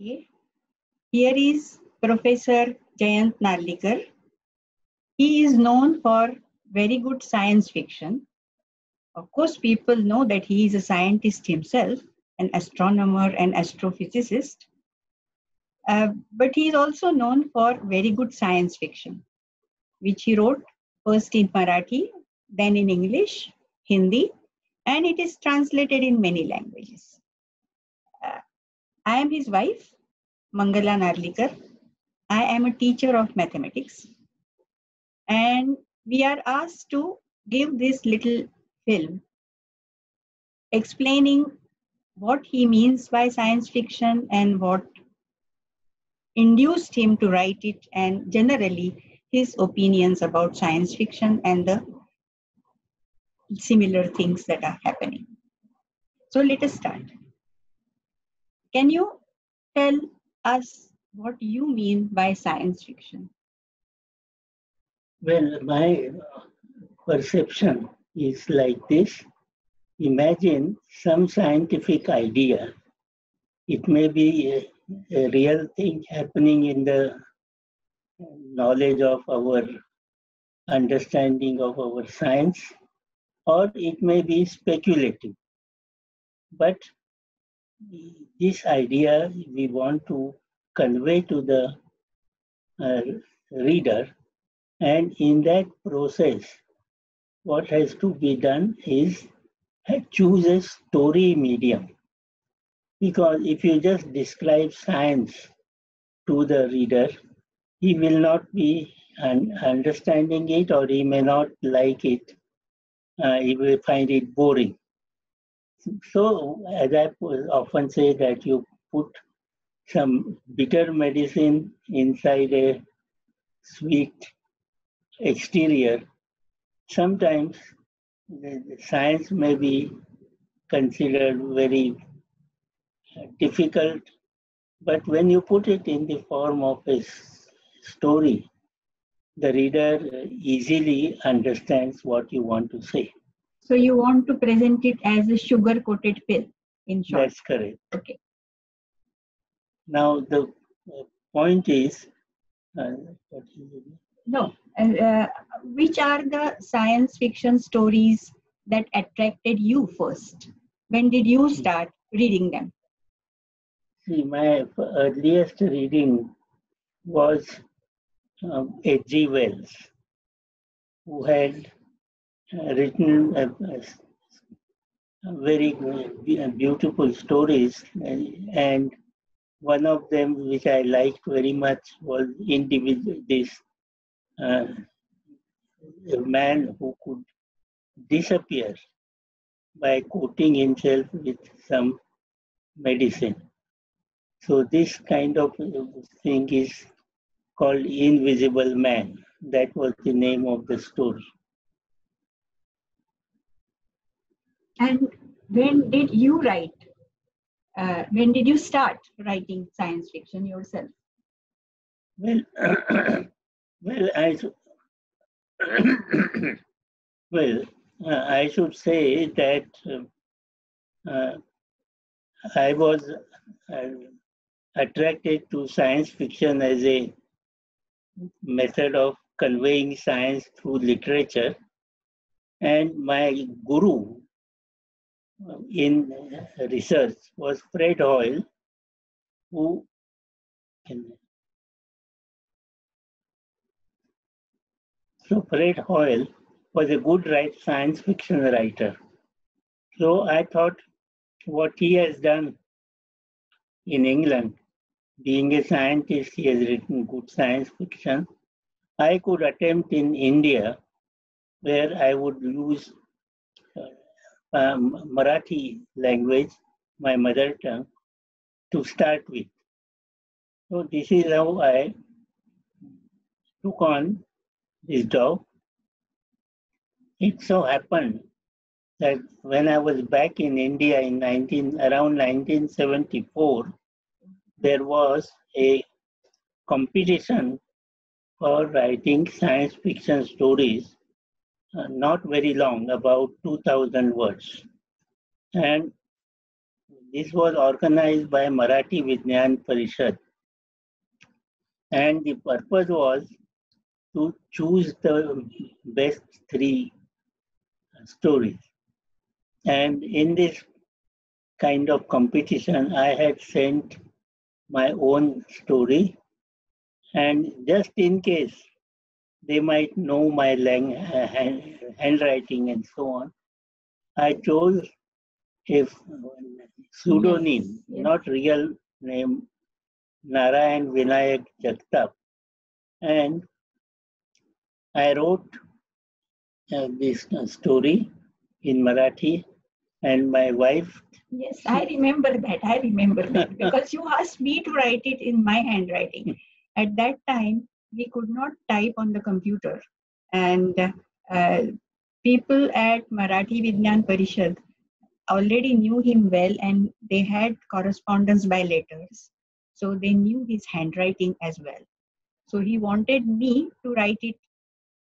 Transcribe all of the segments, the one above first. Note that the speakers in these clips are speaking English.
Okay. Here is Professor Jayant Narlikar. He is known for very good science fiction. Of course, people know that he is a scientist himself, an astronomer and astrophysicist. Uh, but he is also known for very good science fiction, which he wrote first in Marathi, then in English, Hindi, and it is translated in many languages. I am his wife, Mangala Narlikar. I am a teacher of mathematics. And we are asked to give this little film explaining what he means by science fiction and what induced him to write it and generally his opinions about science fiction and the similar things that are happening. So let us start. Can you tell us what you mean by science fiction? Well, my uh, perception is like this. Imagine some scientific idea. It may be a, a real thing happening in the knowledge of our understanding of our science, or it may be speculative. But this idea we want to convey to the uh, reader, and in that process, what has to be done is choose a story medium. Because if you just describe science to the reader, he will not be un- understanding it or he may not like it. Uh, he will find it boring. So, as I often say, that you put some bitter medicine inside a sweet exterior. Sometimes science may be considered very difficult, but when you put it in the form of a story, the reader easily understands what you want to say. So you want to present it as a sugar coated pill, in short. That's correct. Okay. Now the point is, uh, no, and uh, which are the science fiction stories that attracted you first? When did you start reading them? See, my earliest reading was um, H.G. Wells, who had uh, Uh, written uh, a, a very uh, beautiful stories, and one of them which I liked very much was individual this uh, man who could disappear by coating himself with some medicine. So this kind of thing is called Invisible Man. That was the name of the story. And when did you write? Uh, when did you start writing science fiction yourself? Well, well, I well, uh, I should say that uh, I was uh, attracted to science fiction as a method of conveying science through literature. And my guru in research was Fred Hoyle, who so Fred Hoyle was a good write, science fiction writer. So I thought what he has done in England, being a scientist, he has written good science fiction. I could attempt in India, where I would use um, Marathi language, my mother tongue, to start with. So this is how I took on this job. It so happened that when I was back in India in 19, around 1974, there was a competition for writing science fiction stories Uh, not very long, about 2000 words. And this was organized by Marathi Vignan Parishad. And the purpose was to choose the best three stories. And in this kind of competition, I had sent my own story. And just in case they might know my lang- hand, handwriting and so on, I chose a pseudonym, Yes, yes. not real name, Narayan Vinayak Jagtap. And I wrote uh, this uh, story in Marathi, and my wife, Yes, I remember that. I remember that because you asked me to write it in my handwriting. At that time, we could not type on the computer, and uh, people at Marathi Vidyan Parishad already knew him well, and they had correspondence by letters, so they knew his handwriting as well. So he wanted me to write it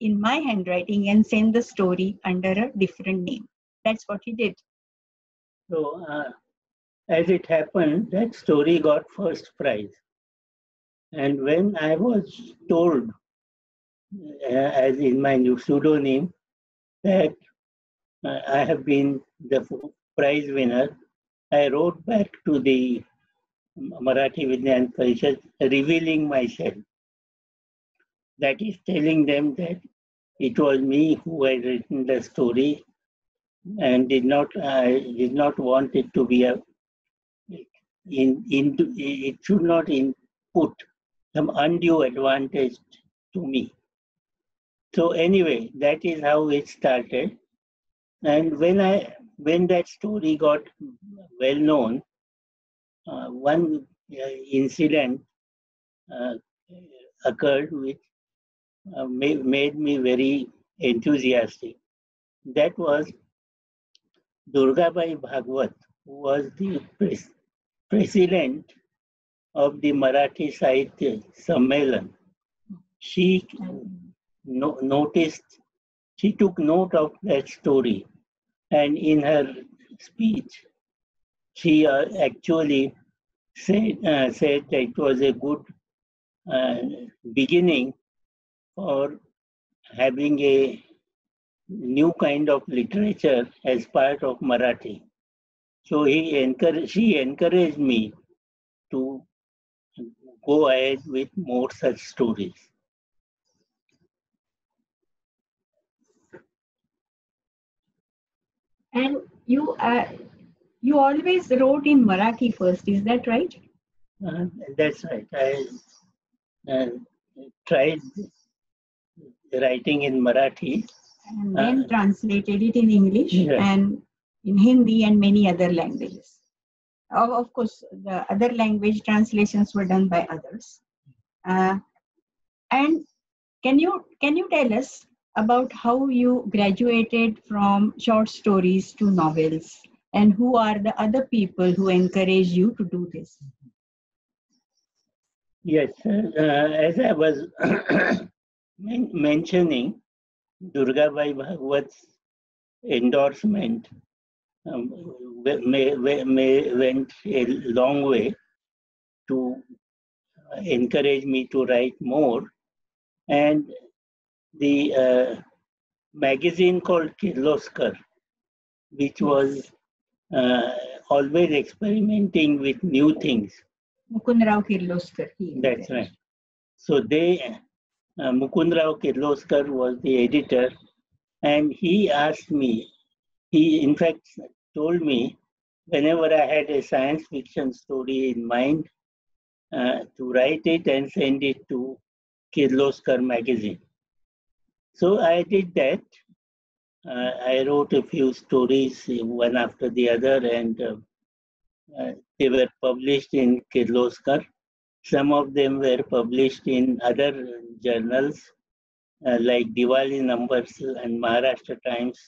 in my handwriting and send the story under a different name. That's what he did. so uh, as it happened, that story got first prize. And when I was told, uh, as in my new pseudonym, that uh, I have been the prize winner, I wrote back to the Marathi Vignan Parishad revealing myself. That is telling them that it was me who had written the story and did not I did not want it to be a in into it should not input some undue advantage to me. So anyway, that is how it started. And when I when that story got well known, uh, one uh, incident uh, occurred which uh, made, made me very enthusiastic. That was Durgabai Bhagwat, who was the pres- president of the Marathi Sahitya Sammelan. She no- noticed, she took note of that story, and in her speech, she uh, actually said, uh, said that it was a good uh, beginning for having a new kind of literature as part of Marathi. So he encouraged, she encouraged me to go ahead with more such stories. And you uh, you always wrote in Marathi first, is that right? Uh, that's right. I uh, tried writing in Marathi. And then Uh, translated it in English Yeah. and in Hindi and many other languages. Of, of course, the other language translations were done by others. Uh, and can you can you tell us about how you graduated from short stories to novels, and who are the other people who encourage you to do this? Yes, uh, as I was men- mentioning, Durgabai Bhagwat's endorsement um, may, may, may went a long way to encourage me to write more. And the uh, magazine called Kirloskar, which was uh, always experimenting with new things, Mukundrao Kirloskar. That's right. So they, uh, Mukundrao Kirloskar was the editor, and he asked me, he in fact told me whenever I had a science fiction story in mind, uh, to write it and send it to Kirloskar magazine. So I did that. Uh, I wrote a few stories, one after the other, and uh, uh, they were published in Kirloskar. Some of them were published in other journals uh, like Diwali Numbers and Maharashtra Times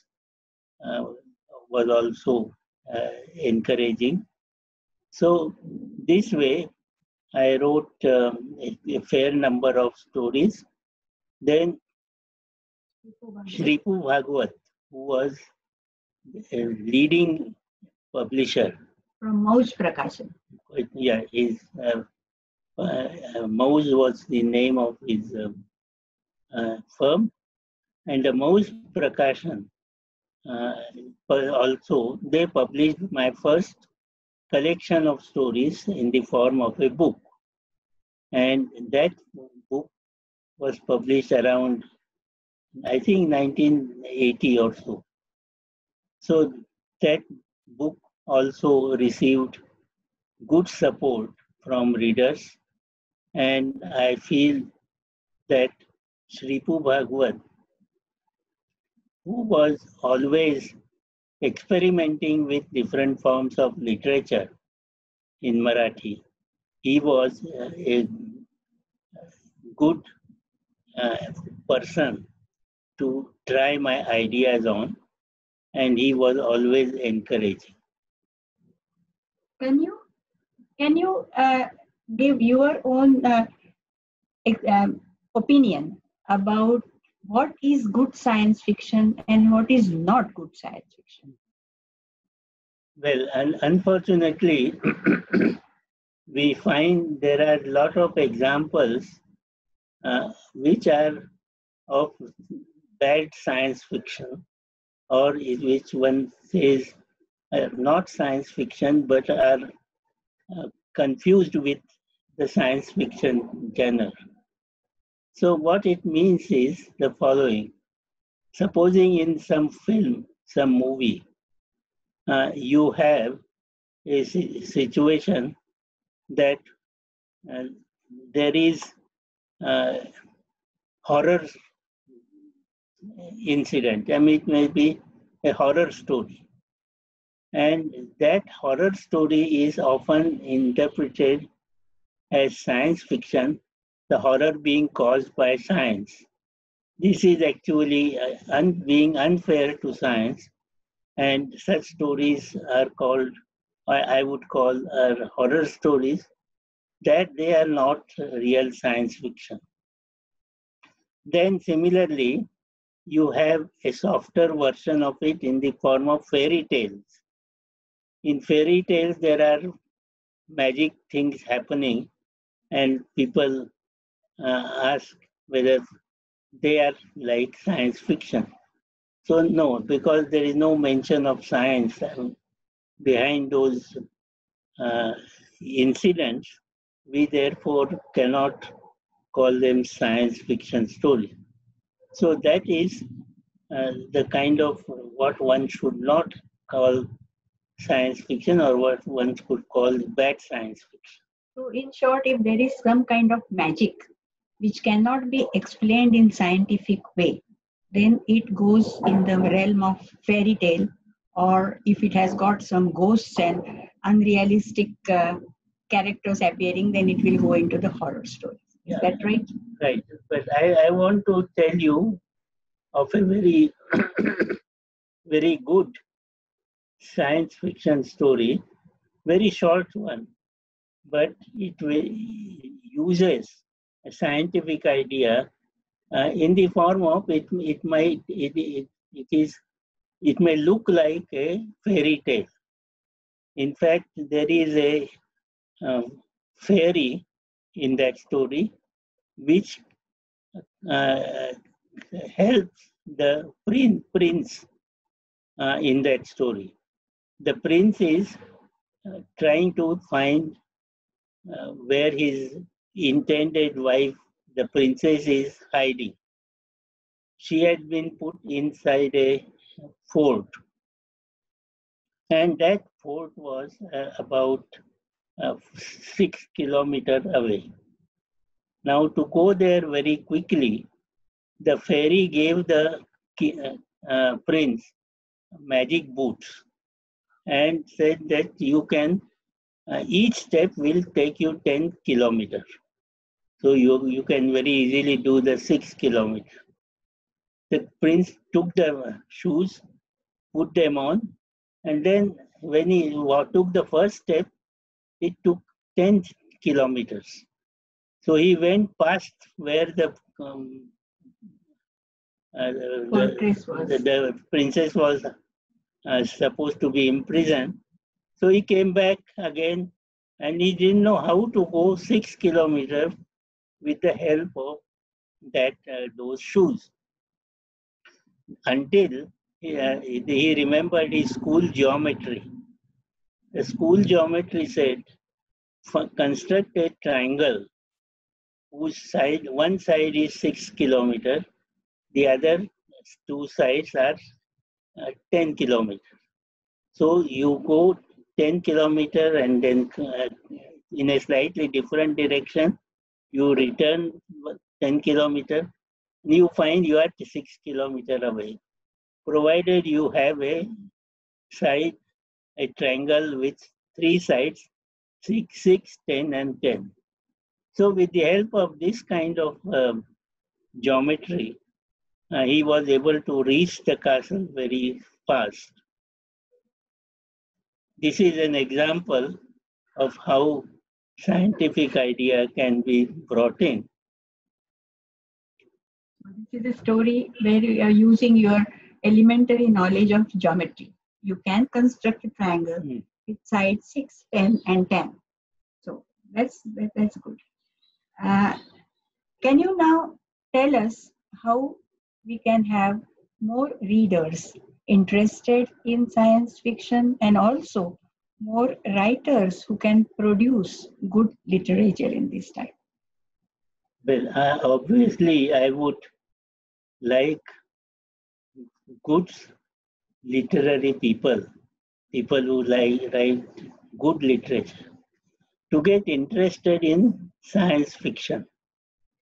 was also uh, encouraging. So this way, I wrote um, a, a fair number of stories. Then Shripu Bhagwat, who was a leading publisher From Mauj Prakashan. Yeah, his uh, uh, Mauj was the name of his um, uh, firm, and the Mauj Prakashan uh, Uh, also they published my first collection of stories in the form of a book, and that book was published around I think 1980 or so. So that book also received good support from readers and I feel that Shripu Bhagwat, who was always experimenting with different forms of literature in Marathi, he was a good uh, person to try my ideas on, and he was always encouraging. Can you can you uh, give your own uh, um, opinion about what is good science fiction and what is not good science fiction? Well, un- unfortunately, we find there are a lot of examples uh, which are of bad science fiction, or which one says are not science fiction but are uh, confused with the science fiction genre. So, what it means is the following supposing in some film, some movie, uh, you have a situation that uh, there is uh, horror incident. I mean, it may be a horror story. And that horror story is often interpreted as science fiction, the horror being caused by science. This is actually uh, un- being unfair to science, and such stories are called, I would call, uh, horror stories, that they are not real science fiction. Then, similarly, you have a softer version of it in the form of fairy tales. In fairy tales, there are magic things happening, and people ask whether they are like science fiction. So, no, because there is no mention of science behind those uh, incidents, we therefore cannot call them science fiction stories. So that is uh, the kind of what one should not call science fiction or what one could call bad science fiction. So in short, if there is some kind of magic which cannot be explained in scientific way, then it goes in the realm of fairy tale or if it has got some ghosts and unrealistic uh, characters appearing, then it will go into the horror story. Is yeah. that right? Right. But I, I want to tell you of a very, very good science fiction story, very short one, but it uses scientific idea uh, in the form of it. It might it, it, it is it may look like a fairy tale. In fact, there is a um, fairy in that story, which uh, helps the prince, prince uh, in that story. The prince is uh, trying to find uh, where his intended wife, the princess, is hiding. She had been put inside a fort, and that fort was uh, about uh, six kilometers away. Now, to go there very quickly, the fairy gave the uh, uh, prince magic boots and said that you can, uh, each step will take you 10 kilometers. So you, you can very easily do the six kilometers. The prince took the shoes, put them on, and then when he took the first step, it took 10 kilometers. So he went past where the um, uh, the, the, the, princess was uh, supposed to be imprisoned. So he came back again and he didn't know how to go six kilometers with the help of that uh, those shoes until he, uh, he remembered his school geometry. The school geometry said, construct a triangle whose side, one side is six kilometer, the other two sides are uh, 10 kilometers. So you go 10 kilometer and then uh, in a slightly different direction, you return 10 kilometer, you find you are 6 kilometer away. Provided you have a side, a triangle with three sides, 6, 6, 10 and 10. So with the help of this kind of um, geometry, uh, he was able to reach the castle very fast. This is an example of how scientific idea can be brought in. This is a story where you are using your elementary knowledge of geometry. You can construct a triangle mm. with sides 6, 10, and 10. So that's, that, that's good. Uh, can you now tell us how we can have more readers interested in science fiction and also more writers who can produce good literature in this time? Well, uh, obviously, I would like good literary people, people who like write good literature, to get interested in science fiction.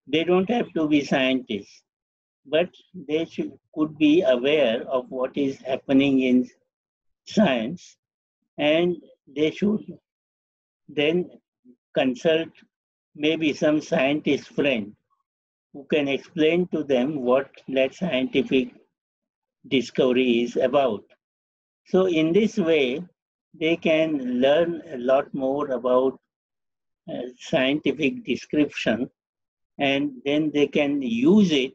They don't have to be scientists, but they should, could be aware of what is happening in science and they should then consult maybe some scientist friend who can explain to them what that scientific discovery is about. So in this way, they can learn a lot more about uh, scientific description and then they can use it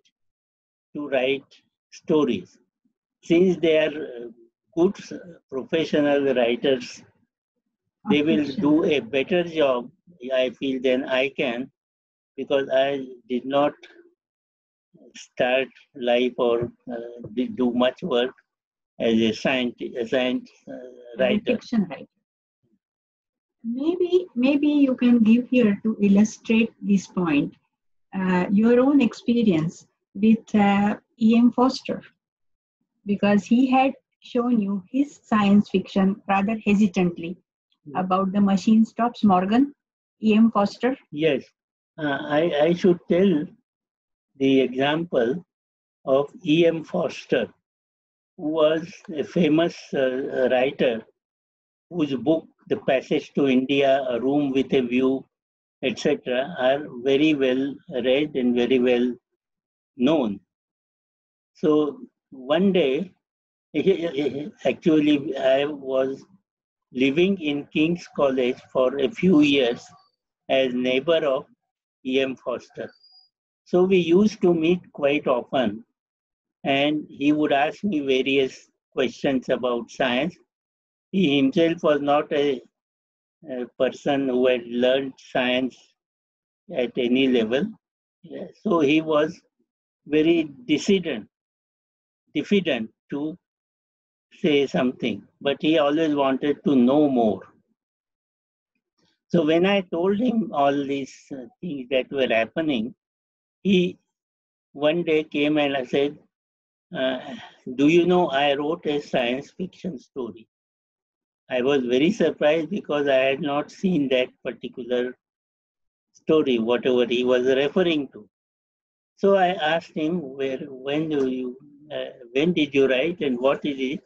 to write stories. Since they are uh, good professional writers, they will do a better job, I feel, than I can because I did not start life or uh, do much work as a scientist, a science uh, writer. Fiction writer. Maybe, maybe you can give here to illustrate this point uh, your own experience with uh, E.M. Forster, because he had shown you his science fiction rather hesitantly mm. about the machine stops Morgan, E.M. Forster. Yes, uh, I, I should tell the example of E.M. Forster, who was a famous uh, writer whose book, The Passage to India, A Room with a View, etc., are very well read and very well known. So one day, actually, I was living in King's College for a few years as neighbor of E.M. Forster. So we used to meet quite often, and he would ask me various questions about science. He himself was not a, a person who had learned science at any level. So he was very dissident, diffident to say something, but he always wanted to know more. So when I told him all these uh, things that were happening, he one day came and I said, uh, do you know I wrote a science fiction story? I was very surprised because I had not seen that particular story, whatever he was referring to. So I asked him, where, when do you, uh, when did you write and what is it?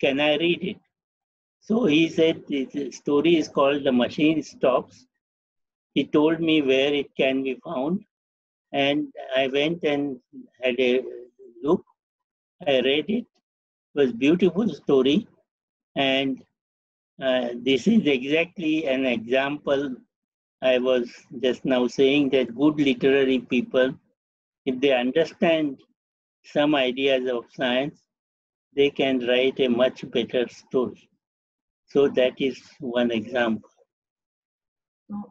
Can I read it? So he said the story is called The Machine Stops. He told me where it can be found. And I went and had a look. I read it. It was beautiful story. And uh, this is exactly an example I was just now saying that good literary people, if they understand some ideas of science, they can write a much better story. So that is one example.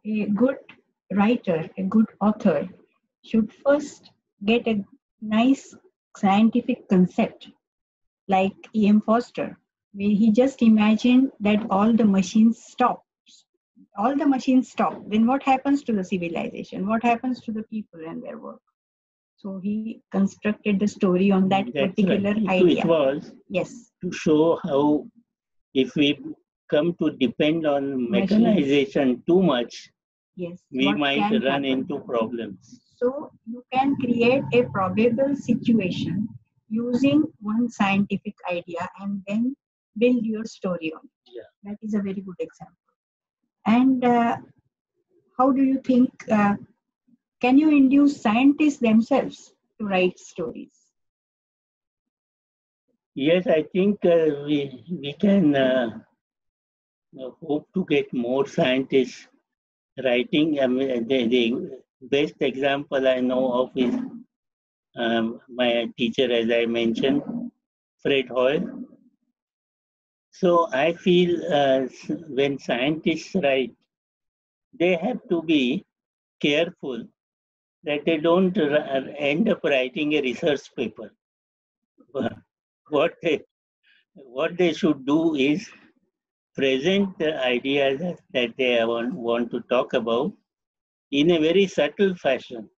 A good writer, a good author should first get a nice scientific concept like E.M. Forster, where he just imagined that all the machines stop. All the machines stop. Then what happens to the civilization? What happens to the people and their work? So he constructed the story on that That's particular right. Idea. It was Yes. to show how if we come to depend on mechanization too much, Yes. we what might run happen. into problems. So you can create a probable situation using one scientific idea and then build your story on it. Yeah. That is a very good example. And uh, how do you think, uh, can you induce scientists themselves to write stories? Yes, I think uh, we, we can uh, uh, hope to get more scientists writing. I mean, the, the best example I know of is um, my teacher, as I mentioned, Fred Hoyle. So I feel uh, when scientists write, they have to be careful that they don't end up writing a research paper. What they, what they should do is present the ideas that- they want, want to talk about in a very subtle fashion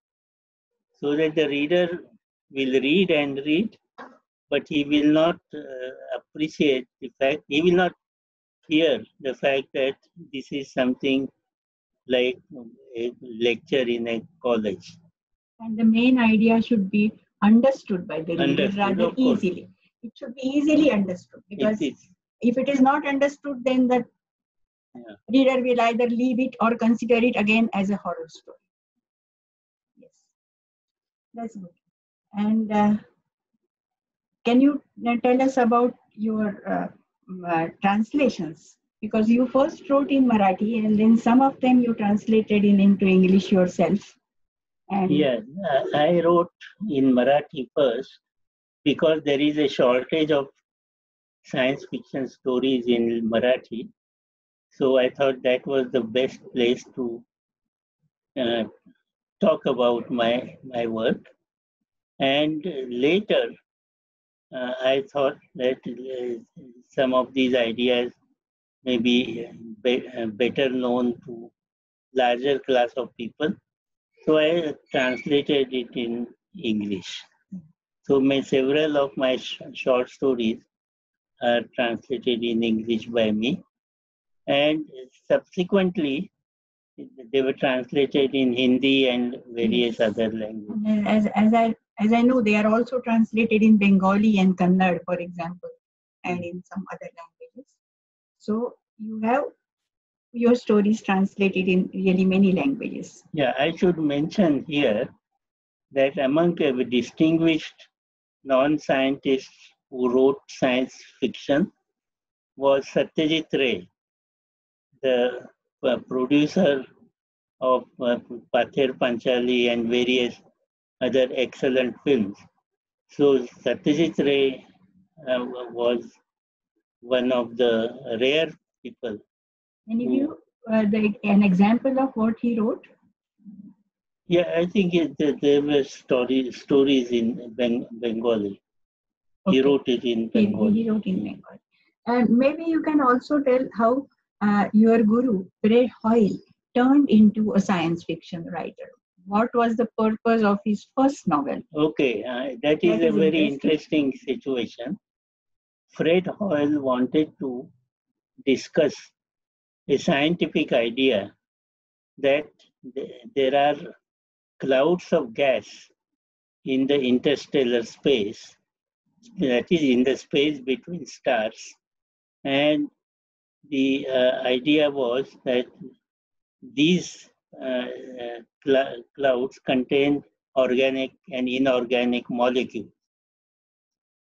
so that the reader will read and read, but he will not uh, appreciate the fact, he will not hear the fact that this is something like a lecture in a college. And the main idea should be understood by the reader rather easily. It should be easily understood because It if it is not understood, then the Yeah. reader will either leave it or consider it again as a horror story. Yes, that's good. And uh, can you uh, tell us about your uh, uh, translations? Because you first wrote in Marathi and then some of them you translated in into English yourself. And yeah, I wrote in Marathi first because there is a shortage of science fiction stories in Marathi. So I thought that was the best place to uh, talk about my my work. And later, uh, I thought that uh, some of these ideas may be, uh, better known to larger class of people. So I translated it in English. So my several of my sh- short stories are translated in English by me, and subsequently they were translated in Hindi and various other languages. As, as I as I know, they are also translated in Bengali and Kannada, for example, and in some other languages. So you have your stories translated in really many languages. Yeah, I should mention here that among the distinguished non-scientists who wrote science fiction was Satyajit Ray, the uh, producer of uh, Pather Panchali and various other excellent films. So Satyajit Ray uh, was one of the rare people. And if you uh, the, an example of what he wrote, Yeah, I think it, there- there were stories stories in Beng- Bengali. He wrote it in Bengali. he wrote in Bengali. And maybe you can also tell how uh, your guru, Fred Hoyle, turned into a science fiction writer. What was the purpose of his first novel? Okay, uh, that is That a is very interesting situation. Fred Hoyle wanted to discuss a scientific idea that th- there are clouds of gas in the interstellar space, that is, in the space between stars. And the uh, idea was that these uh, uh, cl- clouds contain organic and inorganic molecules.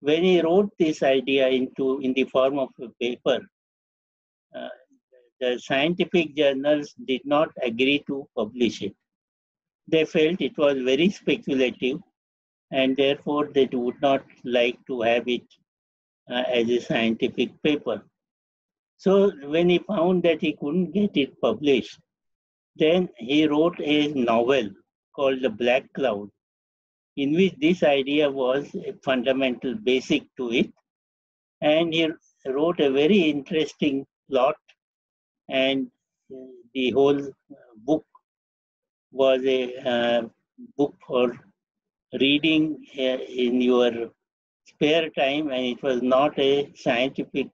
When he wrote this idea into in the form of a paper, uh, the scientific journals did not agree to publish it. They felt it was very speculative, and therefore they would not like to have it uh, as a scientific paper. So when he found that he couldn't get it published, then he wrote a novel called The Black Cloud, in which this idea was a fundamental basic to it. And he wrote a very interesting plot, and the whole book was a uh, book for reading uh, in your spare time, and it was not a scientific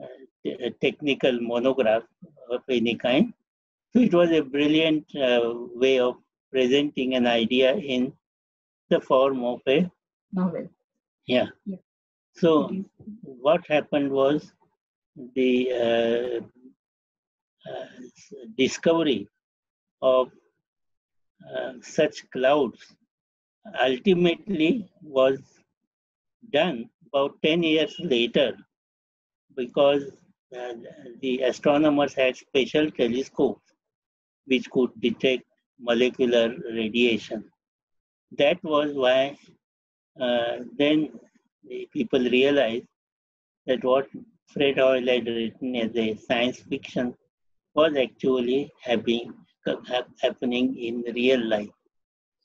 uh, technical monograph of any kind. So it was a brilliant uh, way of presenting an idea in the form of a novel. Yeah. yeah. So what happened was the uh, uh, discovery of uh, such clouds ultimately was done about 10 years later because uh, the astronomers had special telescopes which could detect molecular radiation. That was why uh, then the people realized that what Fred Hoyle had written as a science fiction was actually happening, happening in real life.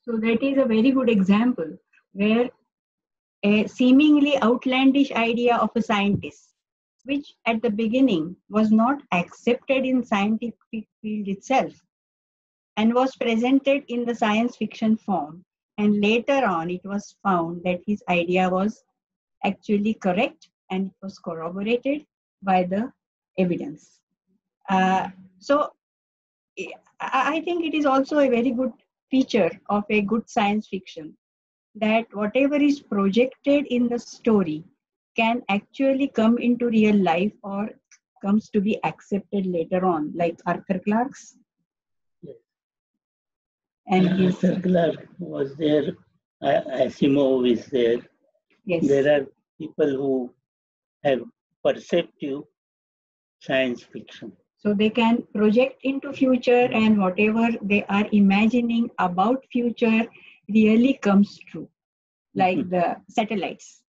So that is a very good example where a seemingly outlandish idea of a scientist, which at the beginning was not accepted in scientific field itself, and was presented in the science fiction form. And later on, it was found that his idea was actually correct and it was corroborated by the evidence. Uh, so I think it is also a very good feature of a good science fiction that whatever is projected in the story can actually come into real life or comes to be accepted later on, like Arthur Clarke's. And uh, his, Clarke was there, Asimov is there. Yes. There are people who have perceptive science fiction. So they can project into future and whatever they are imagining about future really comes true, like mm-hmm. the satellites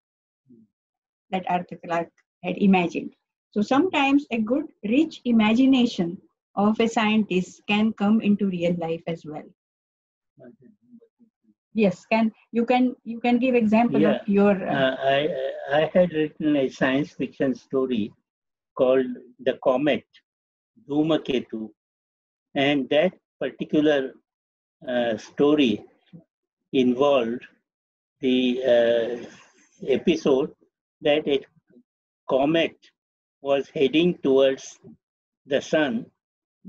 that Arthur Clarke had imagined. So sometimes a good, rich imagination of a scientist can come into real life as well. Yes, can you can you can give example yeah. of your. Uh, uh, I I had written a science fiction story called The Comet, Dhumaketu, and that particular uh, story involved the uh, episode that a comet was heading towards the sun,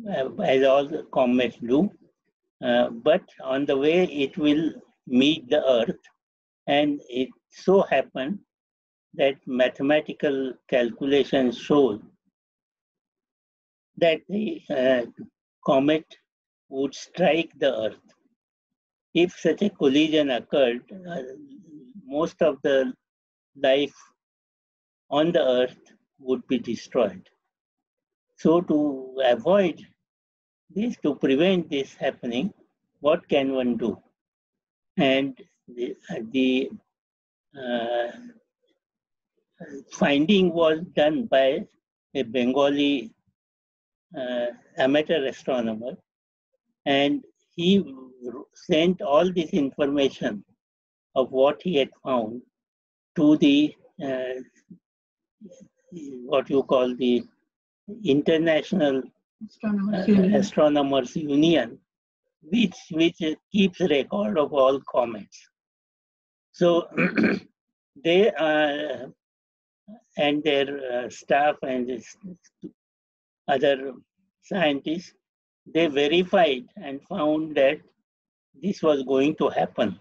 uh, as all the comets do, uh, but on the way it will meet the earth, and it so happened that mathematical calculations show that the uh, comet would strike the earth if such a collision occurred, uh, most of the life on the earth would be destroyed. So to avoid this, to prevent this happening, what can one do? And the, the uh, finding was done by a Bengali uh, amateur astronomer, and he sent all this information of what he had found to the uh, what you call the International Astronomers, uh, Union. Astronomers Union, which which keeps record of all comets. So they uh, and their uh, staff and other scientists they verified and found that this was going to happen.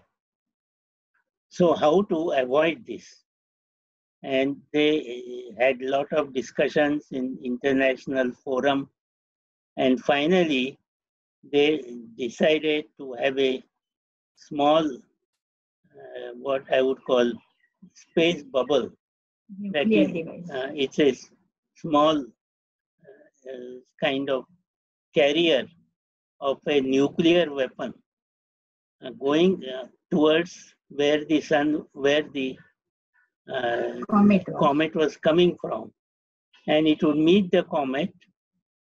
So how to avoid this? And they had a lot of discussions in international forum. And finally, they decided to have a small, uh, what I would call space bubble. That is, uh, it's a small uh, kind of carrier of a nuclear weapon uh, going uh, towards where the sun, where the uh, comet, was. comet was coming from. and it would meet the comet,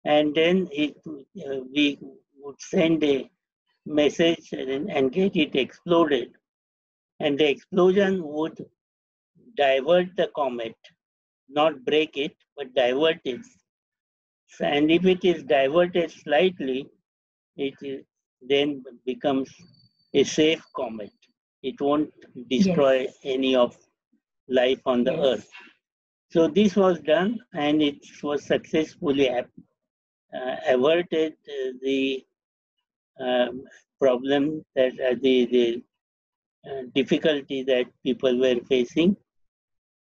and then it, uh, we would send a message and, and get it exploded. And the explosion would divert the comet, not break it, but divert it. And if it is diverted slightly, it is, then becomes a safe comet. It won't destroy yes. any of life on the yes. earth. So this was done and it was successfully uh, averted uh, the um, problem that uh, the, the uh, difficulty that people were facing.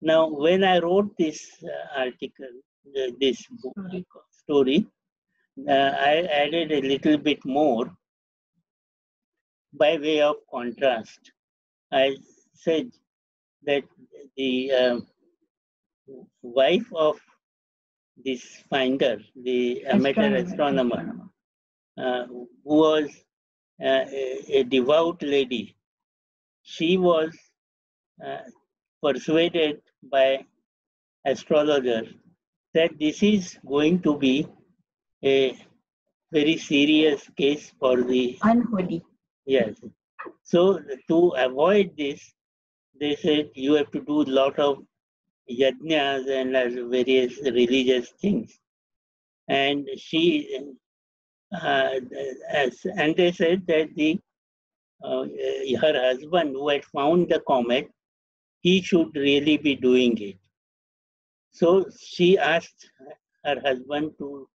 Now, when I wrote this uh, article, this book, story, uh, I added a little bit more by way of contrast. I said that the uh, wife of this finder, the amateur astronomer, uh, who was uh, a, a, devout lady, she was uh, persuaded by astrologers that this is going to be a very serious case for the unholy. Yes. So to avoid this, they said you have to do a lot of yajnas and various religious things. And she, uh, as, and they said that the uh, her husband who had found the comet, he should really be doing it. So she asked her husband to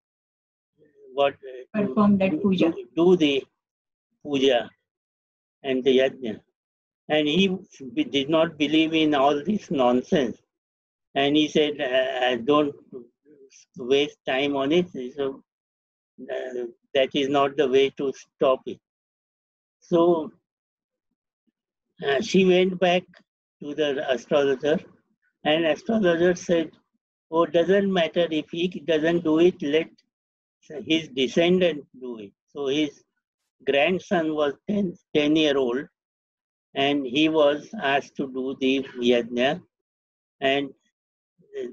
what perform that puja, do, do the puja and the yajna. And he did not believe in all this nonsense. And he said, uh, don't waste time on it. So uh, that is not the way to stop it. So uh, she went back to the astrologer, and astrologer said, "Oh, doesn't matter if he doesn't do it. Let his descendant do it." So his grandson was 10, 10 year old and he was asked to do the yajna and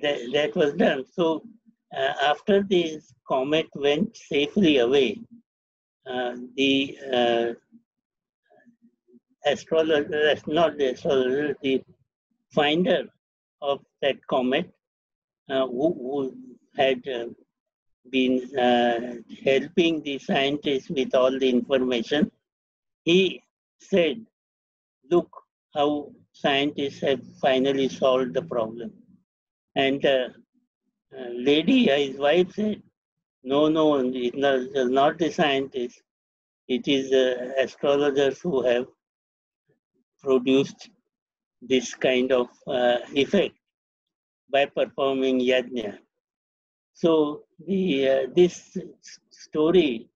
that, that was done. So uh, after this comet went safely away, uh, the uh, astrologer, not the astrologer, the finder of that comet, uh, who, who, had uh, been uh, helping the scientists with all the information, he said, look how scientists have finally solved the problem. And the uh, lady, his wife said, no, no, it's not, it's not the scientists. It is uh, astrologers who have produced this kind of uh, effect by performing yajna. So the uh, this story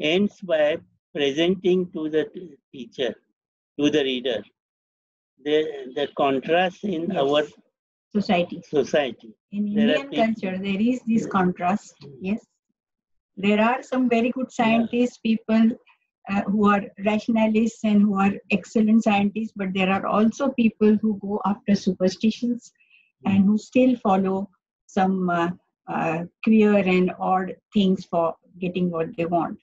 ends by presenting to the teacher, to the reader, the, the contrast in yes. our society. Society. In there Indian culture, there is this contrast. Yes, there are some very good scientists, people uh, who are rationalists and who are excellent scientists, but there are also people who go after superstitions mm. and who still follow some uh, uh, queer and odd things for getting what they want.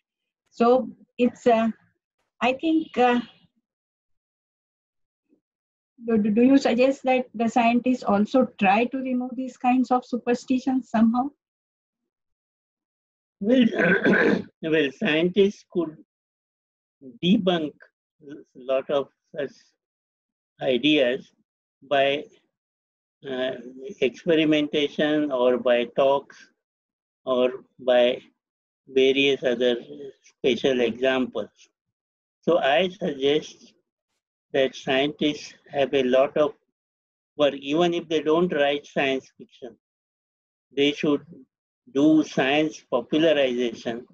So it's, uh, I think, uh, do, do you suggest that the scientists also try to remove these kinds of superstitions somehow? Well, well, scientists could debunk a lot of such ideas by uh, experimentation or by talks or by various other special examples. So I suggest that scientists have a lot of work, even if they don't write science fiction, they should do science popularization,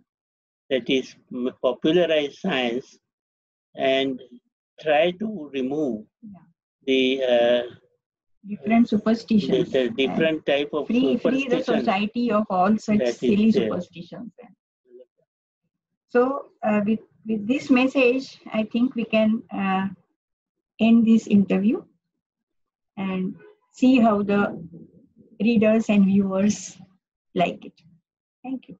that is, popularize science and try to remove yeah. the uh, different superstitions. There's a different type of free, free the society of all such silly superstitions. So uh, with, with this message, I think we can uh, end this interview and see how the readers and viewers like it. Thank you.